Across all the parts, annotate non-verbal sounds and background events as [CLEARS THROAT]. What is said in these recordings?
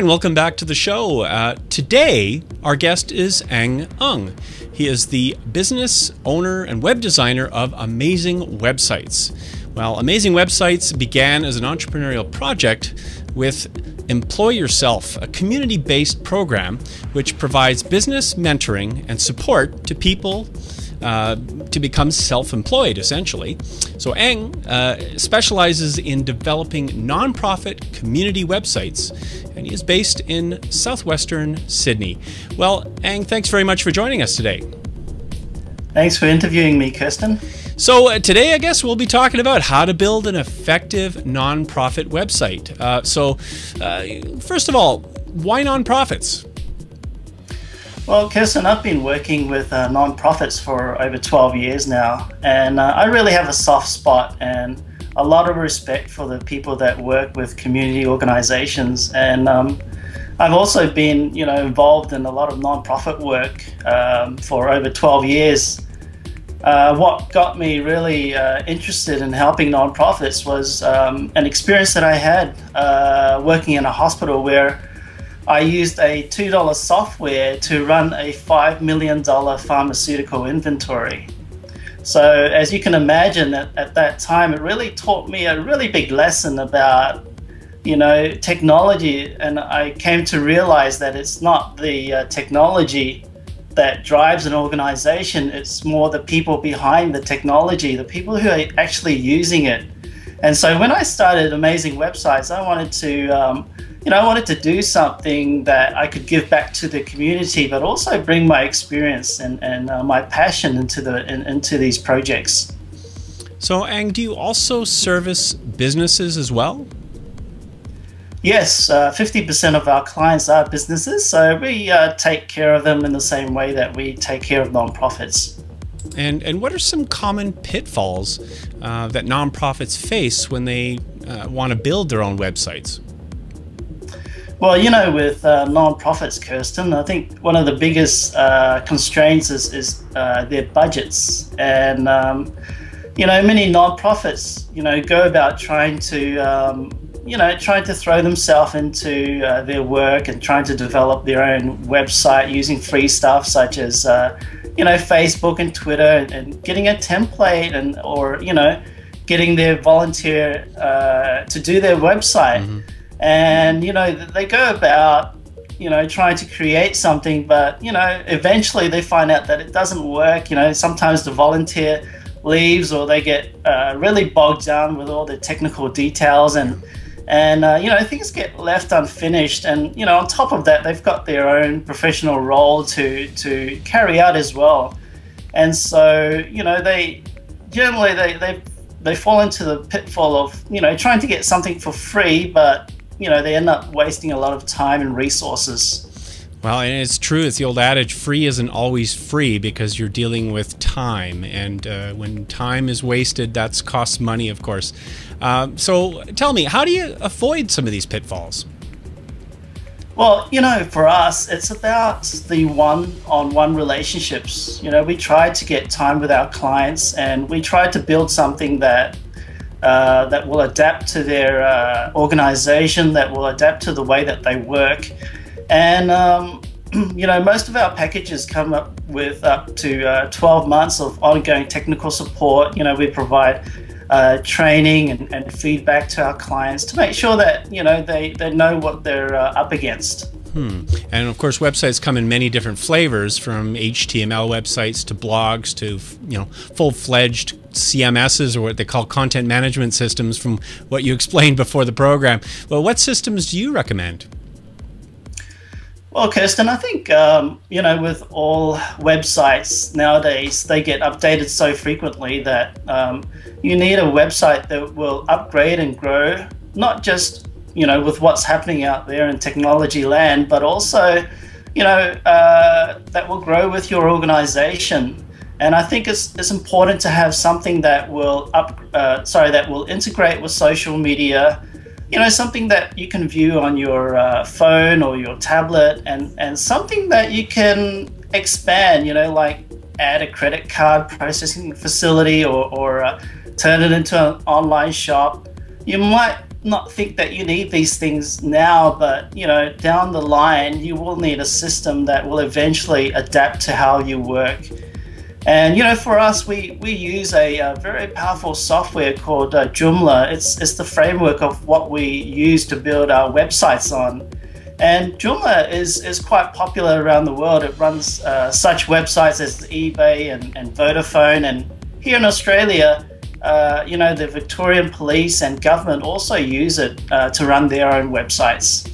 and welcome back to the show. Uh, today, our guest is Eng Ung. He is the business owner and web designer of Amazing Websites. Well, Amazing Websites began as an entrepreneurial project with Employ Yourself, a community based program which provides business mentoring and support to people uh, to become self employed, essentially. So, Eng uh, specializes in developing nonprofit community websites, and he is based in southwestern Sydney. Well, Eng, thanks very much for joining us today. Thanks for interviewing me, Kirsten. So, uh, today, I guess we'll be talking about how to build an effective nonprofit website. Uh, so, uh, first of all, why nonprofits? Well, Kirsten, I've been working with uh, nonprofits for over 12 years now, and uh, I really have a soft spot and a lot of respect for the people that work with community organizations. And um, I've also been, you know, involved in a lot of nonprofit work um, for over 12 years. Uh, what got me really uh, interested in helping nonprofits was um, an experience that I had uh, working in a hospital where I used a $2 software to run a $5 million pharmaceutical inventory. So, as you can imagine, at, at that time, it really taught me a really big lesson about, you know, technology. And I came to realize that it's not the uh, technology that drives an organization, it's more the people behind the technology, the people who are actually using it. And so, when I started Amazing Websites, I wanted to um, you know, I wanted to do something that I could give back to the community, but also bring my experience and, and uh, my passion into the in, into these projects. So, Eng, do you also service businesses as well? Yes, uh, 50% of our clients are businesses, so we uh, take care of them in the same way that we take care of nonprofits. And, and what are some common pitfalls uh, that nonprofits face when they uh, want to build their own websites? Well, you know, with uh, non-profits, Kirsten, I think one of the biggest uh, constraints is, is uh, their budgets. And, um, you know, many non-profits, you know, go about trying to, um, you know, trying to throw themselves into uh, their work and trying to develop their own website using free stuff such as, uh, you know, Facebook and Twitter and, and, getting a template and, or, you know, getting their volunteer uh, to do their website. Mm-hmm and you know they go about you know trying to create something but you know eventually they find out that it doesn't work. You know sometimes the volunteer leaves or they get uh, really bogged down with all the technical details and and uh, you know things get left unfinished. And you know on top of that they've got their own professional role to to carry out as well. And so you know they generally they they they fall into the pitfall of you know trying to get something for free but you know, they end up wasting a lot of time and resources. Well, and it's true. It's the old adage: free isn't always free because you're dealing with time, and uh, when time is wasted, that's costs money, of course. Uh, so, tell me, how do you avoid some of these pitfalls? Well, you know, for us, it's about the one-on-one relationships. You know, we try to get time with our clients, and we try to build something that uh, that will adapt to their uh, organization, that will adapt to the way that they work. And, um, [CLEARS THROAT] you know, most of our packages come up with up to uh, 12 months of ongoing technical support. You know, we provide uh, training and, and, feedback to our clients to make sure that, you know, they, they know what they're uh, up against. Hmm. And of course, websites come in many different flavors, from HTML websites to blogs to you know full-fledged CMSs or what they call content management systems. From what you explained before the program, well, what systems do you recommend? Well, Kirsten, I think um, you know with all websites nowadays, they get updated so frequently that um, you need a website that will upgrade and grow, not just you know, with what's happening out there in technology land, but also, you know, uh, that will grow with your organization. And I think it's, it's important to have something that will up, uh, sorry, that will integrate with social media. You know, something that you can view on your uh, phone or your tablet, and and something that you can expand. You know, like add a credit card processing facility or or uh, turn it into an online shop. You might not think that you need these things now, but you know, down the line, you will need a system that will eventually adapt to how you work. And you know, for us, we we use a, a very powerful software called uh, Joomla. It's it's the framework of what we use to build our websites on. And Joomla is, is quite popular around the world. It runs uh, such websites as eBay and, and Vodafone. And here in Australia, uh, you know, the Victorian police and government also use it uh, to run their own websites.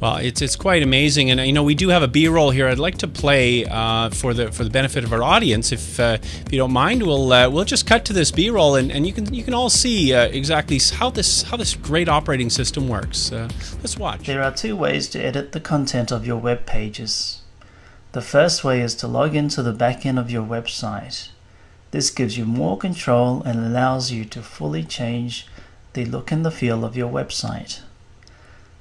Well, it's it's quite amazing, and you know we do have a B-roll here. I'd like to play uh, for the for the benefit of our audience, if uh, if you don't mind. We'll uh, we'll just cut to this B-roll, and, and you can you can all see uh, exactly how this how this great operating system works. Uh, let's watch. There are two ways to edit the content of your web pages. The first way is to log into the backend of your website. This gives you more control and allows you to fully change the look and the feel of your website.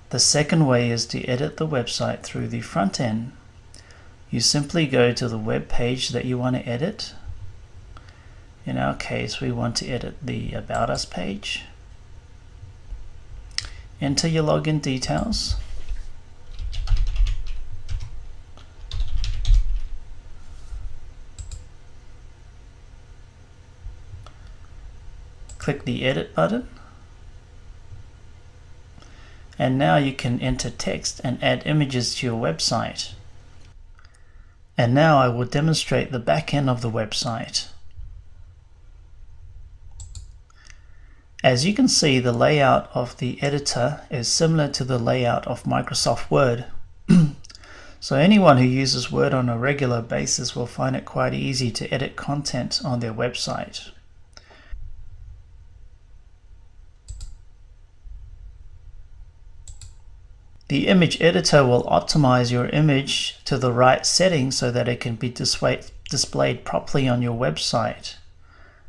The second way is to edit the website through the front end. You simply go to the web page that you want to edit. In our case, we want to edit the About Us page. Enter your login details. Click the Edit button and now you can enter text and add images to your website. And now I will demonstrate the back end of the website. As you can see, the layout of the editor is similar to the layout of Microsoft Word. [CLEARS THROAT] so anyone who uses Word on a regular basis will find it quite easy to edit content on their website. The image editor will optimize your image to the right setting so that it can be displayed properly on your website.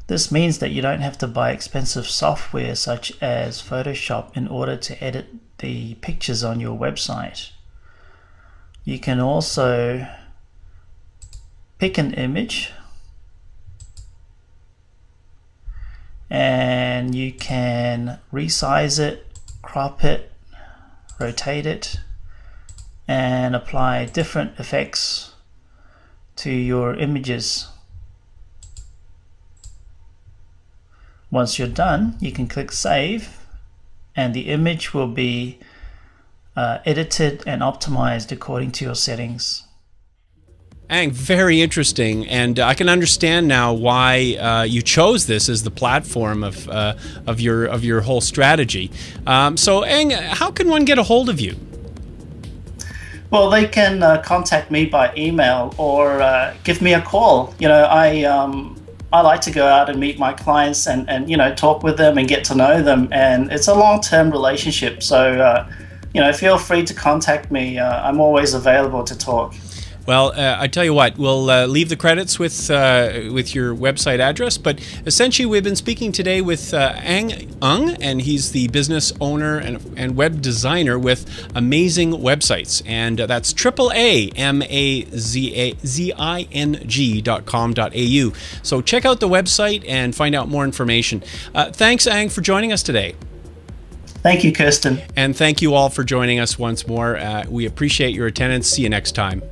This means that you don't have to buy expensive software such as Photoshop in order to edit the pictures on your website. You can also pick an image and you can resize it, crop it, rotate it and apply different effects to your images. Once you're done, you can click save and the image will be uh, edited and optimized according to your settings. Eng, very interesting, and I can understand now why uh, you chose this as the platform of uh, of your of your whole strategy. Um, so, Eng, how can one get a hold of you? Well, they can uh, contact me by email or uh, give me a call. You know, I um, I like to go out and meet my clients and and you know talk with them and get to know them, and it's a long term relationship. So, uh, you know, feel free to contact me. I'm always available to talk. Well, uh, I tell you what, we'll uh, leave the credits with uh, with your website address. But essentially, we've been speaking today with uh, Eng Ung, and he's the business owner and, and web designer with Amazing Websites, and uh, that's triple A M A Z A Z I N G dot com dot au. So check out the website and find out more information. Uh, thanks, Eng, for joining us today. Thank you, Kirsten. And thank you all for joining us once more. we appreciate your attendance. See you next time.